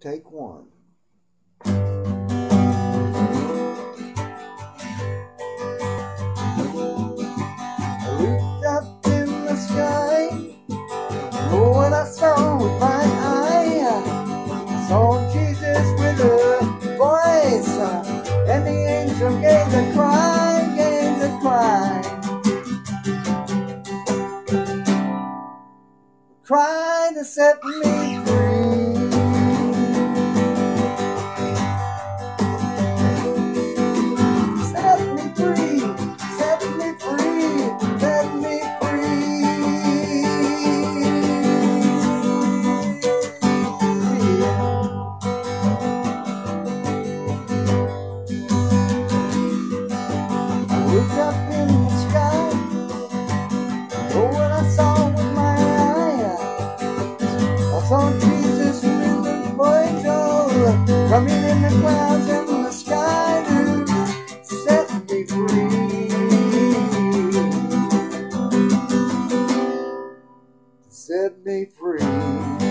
take one. I looked up in the sky. Oh, what I saw with my eye. I saw Jesus with a voice. And the angel gave the cry, gave the cry. Cry to set me free. Saw Jesus the angel coming in the clouds and the sky to set me free. Set me free.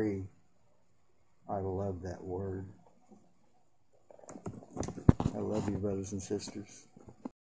Free. I love that word. I love you, brothers and sisters.